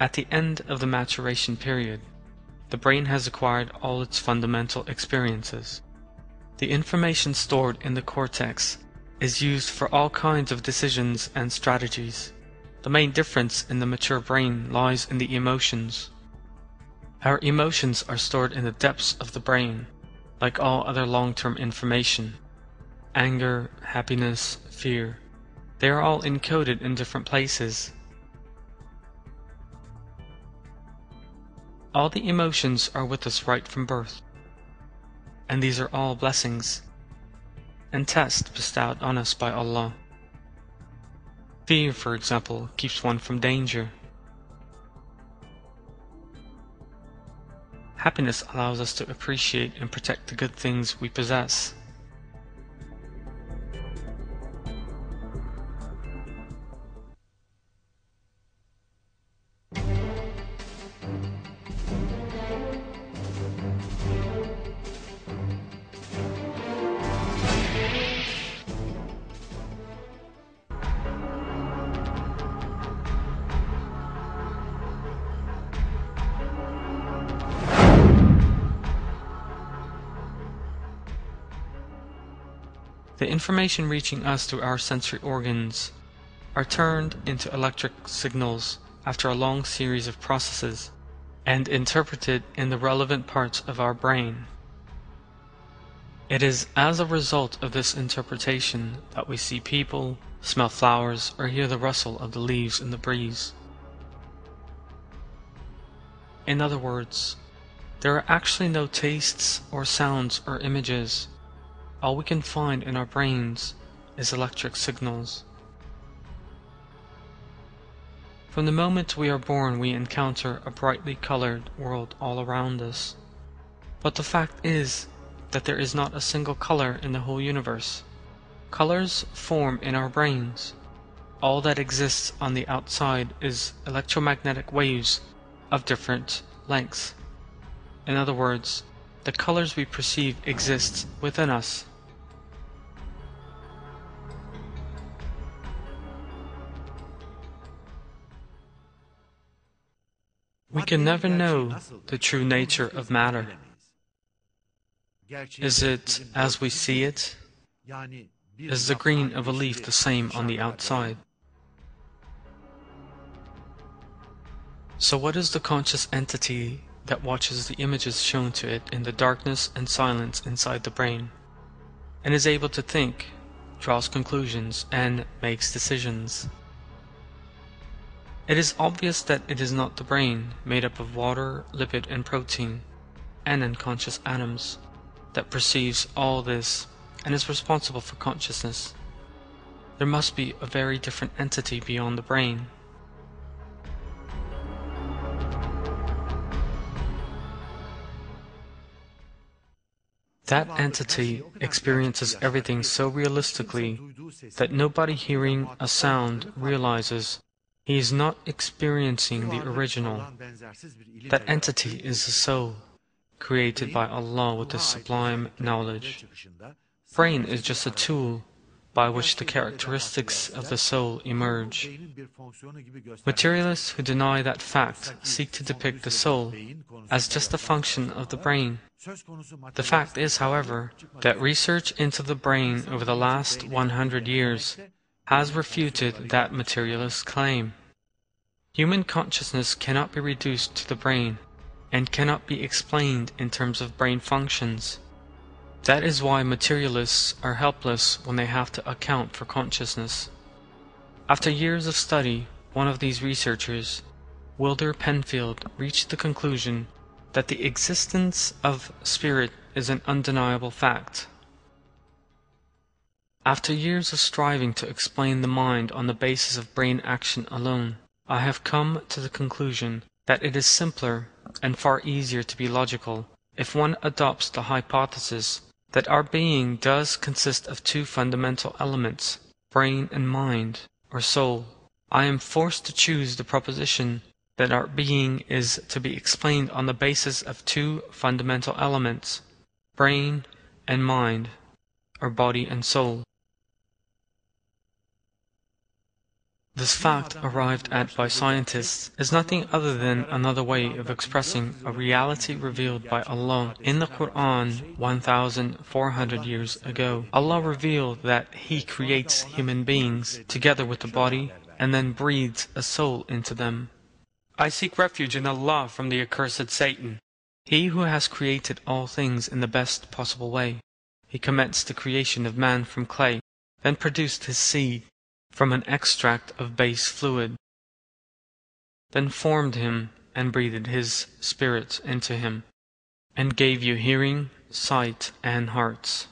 At the end of the maturation period, the brain has acquired all its fundamental experiences. The information stored in the cortex is used for all kinds of decisions and strategies. The main difference in the mature brain lies in the emotions. Our emotions are stored in the depths of the brain, like all other long-term information. Anger, happiness, fear. They are all encoded in different places. All the emotions are with us right from birth. And these are all blessings and tests bestowed on us by Allah. Fear, for example, keeps one from danger. Happiness allows us to appreciate and protect the good things we possess. The information reaching us through our sensory organs are turned into electric signals after a long series of processes and interpreted in the relevant parts of our brain. It is as a result of this interpretation that we see people, smell flowers, or hear the rustle of the leaves in the breeze. In other words, there are actually no tastes or sounds or images all we can find in our brains is electric signals. From the moment we are born we encounter a brightly colored world all around us. But the fact is that there is not a single color in the whole universe. Colors form in our brains. All that exists on the outside is electromagnetic waves of different lengths. In other words, the colors we perceive exist within us. Can never know the true nature of matter. Is it as we see it? Is the green of a leaf the same on the outside? So what is the conscious entity that watches the images shown to it in the darkness and silence inside the brain, and is able to think, draws conclusions, and makes decisions? It is obvious that it is not the brain, made up of water, lipid and protein, and unconscious atoms, that perceives all this and is responsible for consciousness. There must be a very different entity beyond the brain. That entity experiences everything so realistically that nobody hearing a sound realizes he is not experiencing the original. That entity is the soul, created by Allah with the sublime knowledge. Brain is just a tool by which the characteristics of the soul emerge. Materialists who deny that fact seek to depict the soul as just a function of the brain. The fact is, however, that research into the brain over the last 100 years has refuted that materialist claim. Human consciousness cannot be reduced to the brain, and cannot be explained in terms of brain functions. That is why materialists are helpless when they have to account for consciousness. After years of study, one of these researchers, Wilder Penfield, reached the conclusion that the existence of spirit is an undeniable fact. After years of striving to explain the mind on the basis of brain action alone, I have come to the conclusion that it is simpler and far easier to be logical if one adopts the hypothesis that our being does consist of two fundamental elements, brain and mind, or soul. I am forced to choose the proposition that our being is to be explained on the basis of two fundamental elements, brain and mind, or body and soul. This fact, arrived at by scientists, is nothing other than another way of expressing a reality revealed by Allah in the Quran 1400 years ago. Allah revealed that He creates human beings together with the body and then breathes a soul into them. I seek refuge in Allah from the accursed Satan. He who has created all things in the best possible way. He commenced the creation of man from clay, then produced his seed from an extract of base fluid, then formed him and breathed his spirit into him, and gave you hearing, sight, and hearts.